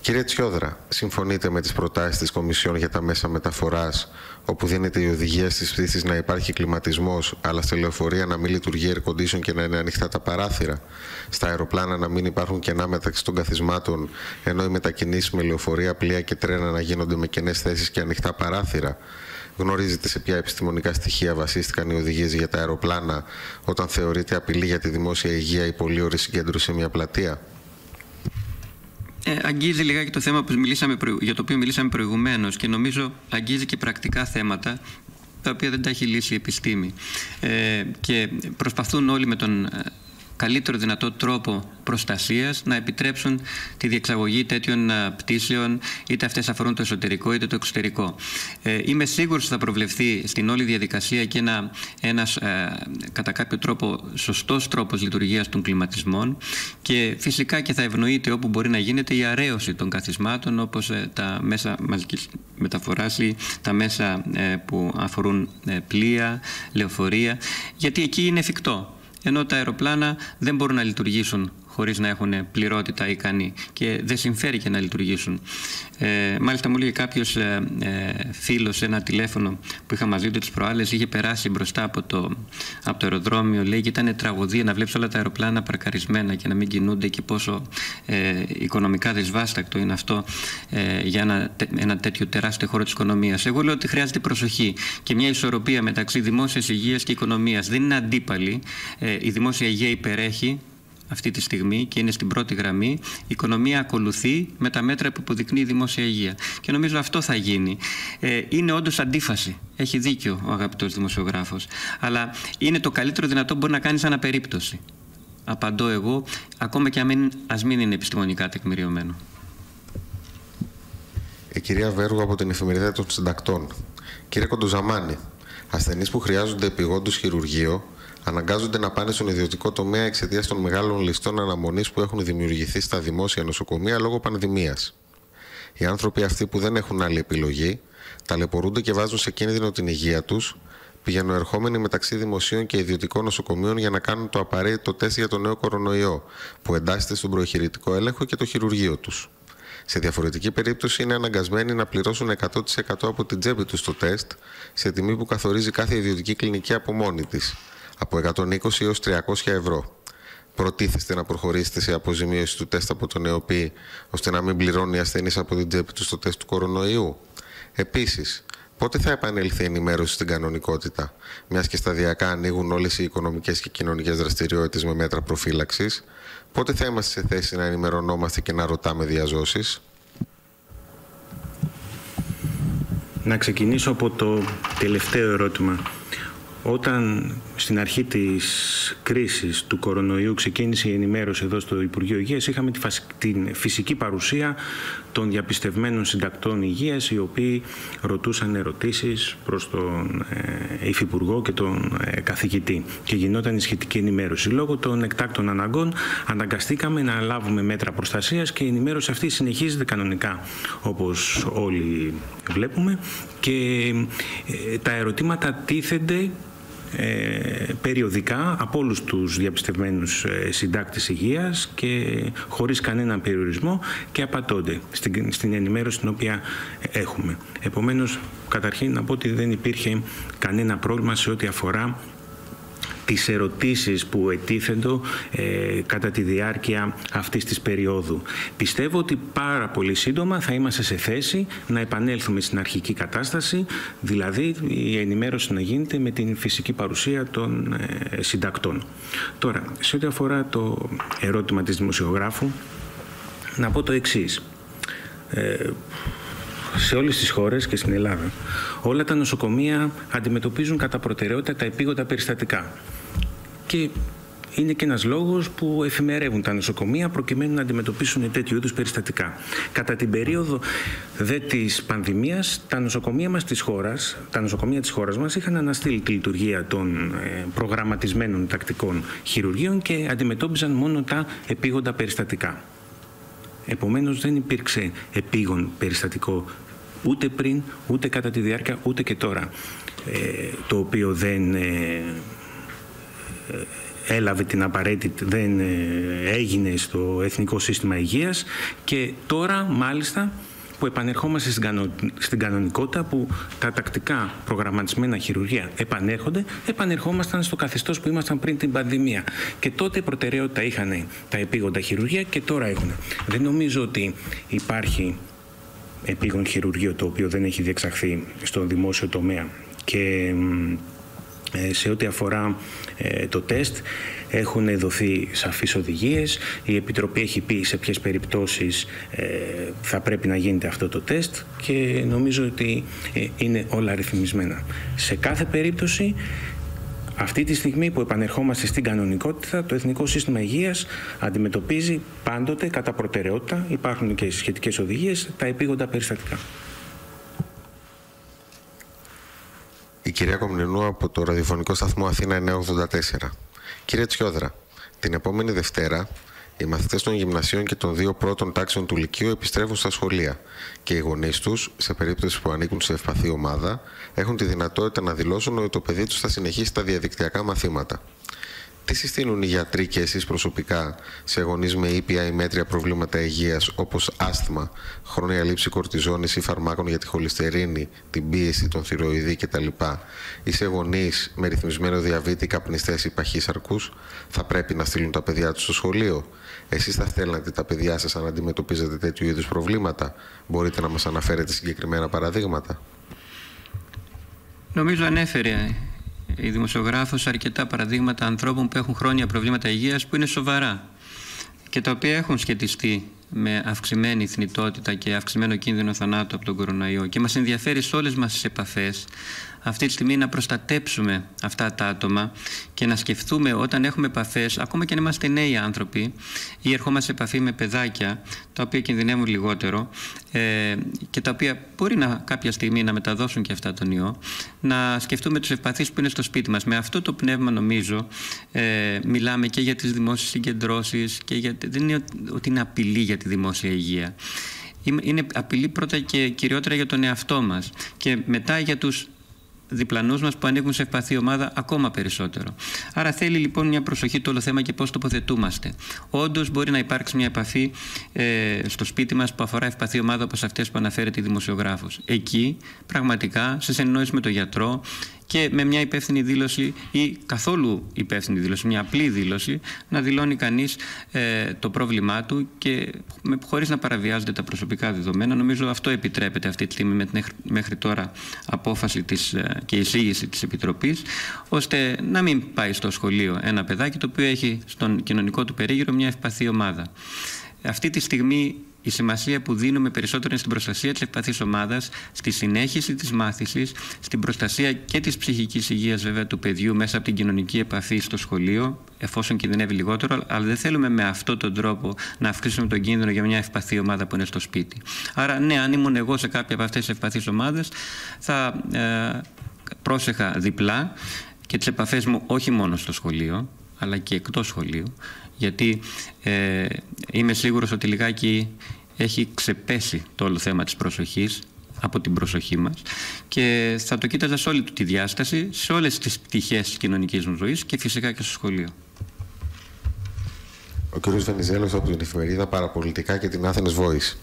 Κύριε Τσιόδρα, συμφωνείτε με τις προτάσεις της Κομισιόν για τα μέσα μεταφοράς, όπου δίνεται η οδηγία στις πτήσεις να υπάρχει κλιματισμός, αλλά στη λεωφορεία να μην λειτουργεί air condition και να είναι ανοιχτά τα παράθυρα, στα αεροπλάνα να μην υπάρχουν κενά μεταξύ των καθισμάτων, ενώ οι μετακινήσεις με λεωφορεία, πλοία και τρένα να γίνονται με κενές θέσεις και ανοιχτά παράθυρα. Γνωρίζετε σε ποια επιστημονικά στοιχεία βασίστηκαν οι οδηγίες για τα αεροπλάνα όταν θεωρείται απειλή για τη δημόσια υγεία η πολύ ωρη συγκέντρωση σε μια πλατεία; Ε, αγγίζει λιγάκι το θέμα που μιλήσαμε, για το οποίο μιλήσαμε προηγουμένως και νομίζω αγγίζει και πρακτικά θέματα τα οποία δεν τα έχει λύσει η επιστήμη. Ε, και προσπαθούν όλοι με τον ε, καλύτερο δυνατό τρόπο προστασίας να επιτρέψουν τη διεξαγωγή τέτοιων ε, πτήσεων είτε αυτές αφορούν το εσωτερικό είτε το εξωτερικό. Ε, είμαι σίγουρος ότι θα προβλεφθεί στην όλη διαδικασία και ένα, ένας ε, κατά κάποιο τρόπο σωστός τρόπος λειτουργίας των κλιματισμών και φυσικά και θα ευνοείται όπου μπορεί να γίνεται η αρέωση των καθισμάτων όπως τα μέσα μαζικής μεταφοράς ή τα μέσα που αφορούν πλοία, λεωφορεία γιατί εκεί είναι εφικτό ενώ τα αεροπλάνα δεν μπορούν να λειτουργήσουν χωρίς να έχουν πληρότητα ικανή και δεν συμφέρει και να λειτουργήσουν. Ε, μάλιστα μου λέει κάποιος ε, ε, φίλος ένα τηλέφωνο που είχα μαζί του τις προάλλες είχε περάσει μπροστά από το, από το αεροδρόμιο λέει και ήταν τραγωδία να βλέπεις όλα τα αεροπλάνα παρκαρισμένα και να μην κινούνται και πόσο ε, οικονομικά δυσβάστακτο είναι αυτό ε, για ένα, ένα τέτοιο τεράστιο χώρο της οικονομίας. Εγώ λέω ότι χρειάζεται προσοχή και μια ισορροπία μεταξύ δημόσιας υγείας και οικονομίας. Δεν είναι αντίπαλη. Ε, η δημόσια υγεία υπερέχει αυτή τη στιγμή και είναι στην πρώτη γραμμή. Η οικονομία ακολουθεί με τα μέτρα που υποδεικνύει η δημόσια υγεία. Και νομίζω αυτό θα γίνει. Ε, είναι όντως αντίφαση. Έχει δίκιο ο αγαπητός δημοσιογράφος. Αλλά είναι το καλύτερο δυνατό που μπορεί να κάνεις αναπερίπτωση. Απαντώ εγώ, ακόμα και αν ας μην είναι επιστημονικά τεκμηριωμένο. Η κυρία Βέργου από την Εφημερίδα των Συντακτών. Κύριε Κοντοζαμάνη, ασθενείς που χρειάζονται επιγόντως χειρουργείο αναγκάζονται να πάνε στον ιδιωτικό τομέα εξαιτίας των μεγάλων ληστών αναμονής που έχουν δημιουργηθεί στα δημόσια νοσοκομεία λόγω πανδημίας. Οι άνθρωποι αυτοί που δεν έχουν άλλη επιλογή ταλαιπωρούνται και βάζουν σε κίνδυνο την υγεία τους, ερχόμενοι μεταξύ δημοσίων και ιδιωτικών νοσοκομείων για να κάνουν το απαραίτητο τεστ για τον νέο κορονοϊό, που εντάσσεται στον προχειρητικό έλεγχο και το χειρουργείο τους. Σε διαφορετική περίπτωση είναι αναγκασμένοι να πληρώσουν 100% από την τσέπη τους το τεστ, σε τιμή που καθορίζει κάθε ιδιωτική κλινική από μόνη της, από 120 έως 300 ευρώ. Προτίθεστε να προχωρήσετε σε αποζημίωση του τεστ από τον ΕΟΠΗ, ώστε να μην πληρώνει οι ασθενείς από την τσέπη τους στο τεστ του κορονοϊού; Επίσης, πότε θα επανέλθει η ενημέρωση στην κανονικότητα, μιας και σταδιακά ανοίγουν όλες οι οικονομικές και κοινωνικές δραστηριότητες με μέτρα προφύλαξης, πότε θα είμαστε σε θέση να ενημερωνόμαστε και να ρωτάμε διαζώσεις; Να ξεκινήσω από το τελευταίο ερώτημα. Όταν στην αρχή της κρίσης του κορονοϊού ξεκίνησε η ενημέρωση εδώ στο Υπουργείο Υγείας, είχαμε την φυσική παρουσία των διαπιστευμένων συντακτών υγείας, οι οποίοι ρωτούσαν ερωτήσεις προς τον ε, Υφυπουργό και τον ε, καθηγητή. Και γινόταν η σχετική ενημέρωση. Λόγω των εκτάκτων αναγκών αναγκαστήκαμε να λάβουμε μέτρα προστασίας και η ενημέρωση αυτή συνεχίζεται κανονικά όπως όλοι βλέπουμε. Και ε, τα ερωτήματα τίθενται ε, περιοδικά από όλους τους διαπιστευμένους ε, συντάκτες υγείας και χωρίς κανέναν περιορισμό και απατώνται στην, στην ενημέρωση την οποία έχουμε. Επομένως, καταρχήν να πω ότι δεν υπήρχε κανένα πρόβλημα σε ό,τι αφορά τις ερωτήσεις που ετίθεντο ε, κατά τη διάρκεια αυτής της περίοδου. Πιστεύω ότι πάρα πολύ σύντομα θα είμαστε σε θέση να επανέλθουμε στην αρχική κατάσταση, δηλαδή η ενημέρωση να γίνεται με την φυσική παρουσία των ε, συντακτών. Τώρα, σε ό,τι αφορά το ερώτημα της δημοσιογράφου, να πω το εξής. Ε, σε όλες τις χώρες και στην Ελλάδα όλα τα νοσοκομεία αντιμετωπίζουν κατά προτεραιότητα τα επίγοντα περιστατικά και είναι και ένας λόγος που εφημερεύουν τα νοσοκομεία προκειμένου να αντιμετωπίσουν τέτοιου είδους περιστατικά. Κατά την περίοδο δε της πανδημίας, τα νοσοκομεία μας της χώρας, τα νοσοκομεία της χώρας μας είχαν αναστείλει τη λειτουργία των ε, προγραμματισμένων τακτικών χειρουργείων και αντιμετώπιζαν μόνο τα επίγοντα περιστατικά. Επομένως δεν υπήρξε επίγον περιστατικό ούτε πριν, ούτε κατά τη διάρκεια, ούτε και τώρα, ε, το οποίο δεν... Ε, έλαβε την απαραίτητη, δεν έγινε στο Εθνικό Σύστημα Υγείας και τώρα μάλιστα που επανερχόμαστε στην κανονικότητα που τα τακτικά προγραμματισμένα χειρουργία επανέρχονται, επανερχόμασταν στο καθεστώς που ήμασταν πριν την πανδημία. Και τότε η προτεραιότητα είχαν τα επίγοντα χειρουργία και τώρα έχουν. Δεν νομίζω ότι υπάρχει επίγον χειρουργείο το οποίο δεν έχει διεξαχθεί στον δημόσιο τομέα και ε, σε ό,τι αφορά ε, το τεστ έχουν δοθεί σαφείς οδηγίες. Η Επιτροπή έχει πει σε ποιες περιπτώσεις ε, θα πρέπει να γίνεται αυτό το τεστ και νομίζω ότι είναι όλα ρυθμισμένα. Σε κάθε περίπτωση αυτή τη στιγμή που επανερχόμαστε στην κανονικότητα, το Εθνικό Σύστημα Υγείας αντιμετωπίζει πάντοτε κατά προτεραιότητα, υπάρχουν και σχετικές οδηγίες, τα επίγοντα περιστατικά. Κυρία Κομνηνού από το ραδιοφωνικό σταθμό Αθήνα 984. Κύριε Τσιόδρα, την επόμενη Δευτέρα οι μαθητές των γυμνασίων και των δύο πρώτων τάξεων του Λυκείου επιστρέφουν στα σχολεία και οι γονείς τους, σε περίπτωση που ανήκουν σε ευπαθή ομάδα, έχουν τη δυνατότητα να δηλώσουν ότι το παιδί τους θα συνεχίσει τα διαδικτυακά μαθήματα. Τι συστήνουν οι γιατροί και εσείς προσωπικά σε γονείς με ήπια ή μέτρια προβλήματα υγείας όπως άσθημα, χρόνια λήψη κορτιζόνης ή φαρμάκων για τη χολυστερίνη, την πίεση, τον θηροειδή κτλ. ή σε γονείς με ρυθμισμένο διαβήτη, καπνιστές ή παχύσαρκους, θα πρέπει να στείλουν τα παιδιά τους στο σχολείο; Εσείς θα θέλατε τα παιδιά σας να αντιμετωπίζετε τέτοιου είδους προβλήματα; Μπορείτε να μας αναφέρετε συγκεκριμένα παραδείγματα; Νομίζω ανέφερε η δημοσιογράφος αρκετά παραδείγματα ανθρώπων που έχουν χρόνια προβλήματα υγείας που είναι σοβαρά και τα οποία έχουν σχετιστεί με αυξημένη θνητότητα και αυξημένο κίνδυνο θανάτου από τον κοροναϊό και μας ενδιαφέρει σε όλες μας τις επαφές αυτή τη στιγμή να προστατέψουμε αυτά τα άτομα και να σκεφτούμε όταν έχουμε επαφές, ακόμα και αν είμαστε νέοι άνθρωποι ή ερχόμαστε σε επαφή με παιδάκια τα οποία κινδυνεύουν λιγότερο ε, και τα οποία μπορεί να, κάποια στιγμή να μεταδώσουν και αυτά τον ιό, να σκεφτούμε τους ευπαθείς που είναι στο σπίτι μας. Με αυτό το πνεύμα, νομίζω, ε, μιλάμε και για τις δημόσιες συγκεντρώσεις και για, δεν είναι ότι είναι απειλή για τη δημόσια υγεία είναι απειλή πρώτα και κυριότερα για τον εαυτό μας και μετά για τους διπλανούς μας που ανήκουν σε ευπαθή ομάδα ακόμα περισσότερο. Άρα θέλει λοιπόν μια προσοχή το όλο θέμα και πώς τοποθετούμαστε. Όντως μπορεί να υπάρξει μια επαφή ε, στο σπίτι μας που αφορά ευπαθή ομάδα όπως αυτές που αναφέρεται η δημοσιογράφος. Εκεί πραγματικά σε συνεννόηση με τον γιατρό και με μια υπεύθυνη δήλωση ή καθόλου υπεύθυνη δήλωση, μια απλή δήλωση, να δηλώνει κανείς ε, το πρόβλημά του και με, χωρίς να παραβιάζονται τα προσωπικά δεδομένα. Νομίζω αυτό επιτρέπεται αυτή τη στιγμή με την μέχρι τώρα απόφαση της, ε, και εισήγηση της Επιτροπής, ώστε να μην πάει στο σχολείο ένα παιδάκι το οποίο έχει στον κοινωνικό του περίγυρο μια ευπαθή ομάδα. Αυτή τη στιγμή η σημασία που δίνουμε περισσότερο είναι στην προστασία της ευπαθής ομάδας, στη συνέχιση της μάθησης, στην προστασία και της ψυχικής υγείας βέβαια του παιδιού μέσα από την κοινωνική επαφή στο σχολείο, εφόσον κινδυνεύει λιγότερο, αλλά δεν θέλουμε με αυτόν τον τρόπο να αυξήσουμε τον κίνδυνο για μια ευπαθή ομάδα που είναι στο σπίτι. Άρα, ναι, αν ήμουν εγώ σε κάποια από αυτές τις ευπαθείς ομάδες, θα ε, πρόσεχα διπλά και τις επαφές μου όχι μόνο στο σχολείο, αλλά και εκτός σχολείου, γιατί ε, είμαι σίγουρος ότι λιγάκι έχει ξεπέσει το όλο θέμα της προσοχής από την προσοχή μας και θα το κοίταζα σε όλη τη διάσταση, σε όλες τις πτυχές της κοινωνικής μου ζωής και φυσικά και στο σχολείο. Ο κ. Βενιζέλος από την εφημερίδα Παραπολιτικά και την Athens Voice.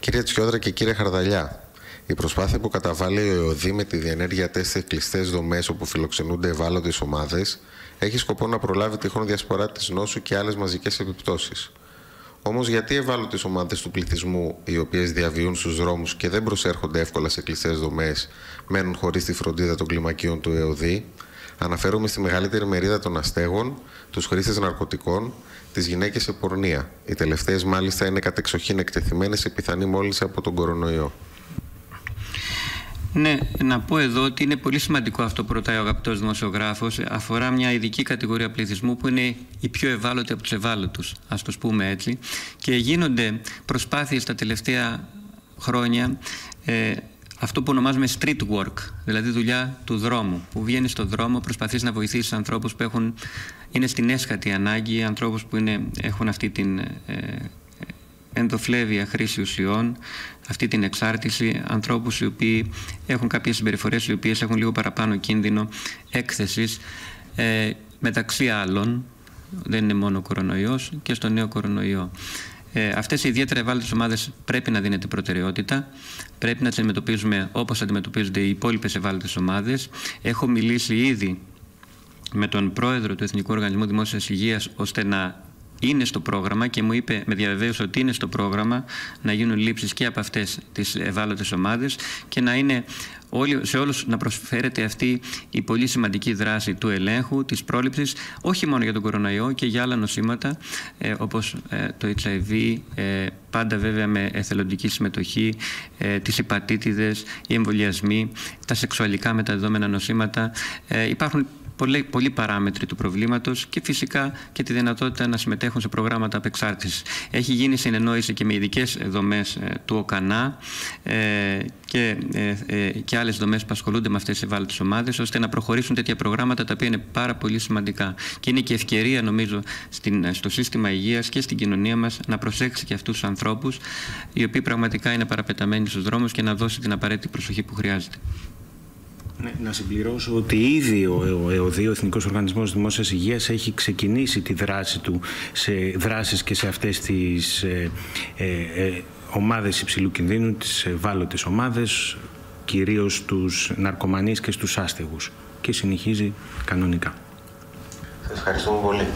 Κύριε Τσιόδρα και κύριε Χαρδαλιά, η προσπάθεια που καταβάλει ο ΕΟΔΗ με τη διενέργεια τεστ σε κλειστέ δομές όπου φιλοξενούνται ευάλωτες ομάδες έχει σκοπό να προλάβει τυχόν διασπορά της νόσου και άλλες μαζικές επιπτώσεις. Όμως, γιατί ευάλωτε ομάδες του πληθυσμού, οι οποίες διαβιούν στους δρόμους και δεν προσέρχονται εύκολα σε κλειστές δομές, μένουν χωρίς τη φροντίδα των κλιμακίων του ΕΟΔΗ, αναφέρομαι στη μεγαλύτερη μερίδα των αστέγων, τους χρήστες ναρκωτικών, τις γυναίκες σε πορνεία. Οι τελευταίες, μάλιστα, είναι κατεξοχήν εκτεθειμένες σε πιθανή μόλυνση από τον κορονοϊό. Ναι, να πω εδώ ότι είναι πολύ σημαντικό αυτό που ρωτάει ο αγαπητός δημοσιογράφος. Αφορά μια ειδική κατηγορία πληθυσμού που είναι η πιο ευάλωτη από τους ευάλωτους, ας το πούμε έτσι. Και γίνονται προσπάθειες τα τελευταία χρόνια ε, αυτό που ονομάζουμε street work, δηλαδή δουλειά του δρόμου, που βγαίνει στον δρόμο, προσπαθείς να βοηθήσεις ανθρώπους που έχουν, είναι στην έσχατη ανάγκη, ανθρώπους που είναι, έχουν αυτή την ε, ενδοφλέβεια χρήσης ουσιών, αυτή την εξάρτηση, ανθρώπους οι οποίοι έχουν κάποιες συμπεριφορές οι οποίες έχουν λίγο παραπάνω κίνδυνο έκθεσης, ε, μεταξύ άλλων δεν είναι μόνο ο κορονοϊός και στο νέο κορονοϊό. Ε, Αυτές οι ιδιαίτερα ευάλωτες ομάδες πρέπει να δίνεται προτεραιότητα. Πρέπει να τις αντιμετωπίζουμε όπως αντιμετωπίζονται οι υπόλοιπες ευάλωτες ομάδες. Έχω μιλήσει ήδη με τον πρόεδρο του Εθνικού Οργανισμού Δημόσιας Υγείας ώστε να είναι στο πρόγραμμα και μου είπε, με διαβεβαίωσε ότι είναι στο πρόγραμμα να γίνουν λήψεις και από αυτές τις ευάλωτες ομάδες και να είναι όλοι, σε όλους να προσφέρεται αυτή η πολύ σημαντική δράση του ελέγχου, της πρόληψης, όχι μόνο για τον κοροναϊό και για άλλα νοσήματα, ε, όπως ε, το HIV, ε, πάντα βέβαια με εθελοντική συμμετοχή, ε, τις υπατήτηδες, οι εμβολιασμοί, τα σεξουαλικά μεταδεδομένα νοσήματα. Ε, υπάρχουν πολλοί, πολλοί παράμετροι του προβλήματος και φυσικά και τη δυνατότητα να συμμετέχουν σε προγράμματα απεξάρτησης. Έχει γίνει συνεννόηση και με ειδικές δομές ε, του ΟΚΑΝΑ ε, και, ε, και άλλες δομές που ασχολούνται με αυτές τις ευάλωτες ομάδες ώστε να προχωρήσουν τέτοια προγράμματα τα οποία είναι πάρα πολύ σημαντικά. Και είναι και ευκαιρία νομίζω στην, στο σύστημα υγείας και στην κοινωνία μας να προσέξει και αυτούς τους ανθρώπους οι οποίοι πραγματικά είναι παραπεταμένοι στους δρόμους και να δώσει την απαραίτητη προσοχή που χρειάζεται. Ναι, να συμπληρώσω ότι ήδη ο ΕΟΔΗ, ο Εθνικός Οργανισμός Δημόσιας Υγείας, έχει ξεκινήσει τη δράση του σε δράσεις και σε αυτές τις ε, ε, ε ομάδες υψηλού κινδύνου, τις ευάλωτες ομάδες, κυρίως τους ναρκωμανείς και στους άστεγους και συνεχίζει κανονικά. Σας ευχαριστούμε πολύ.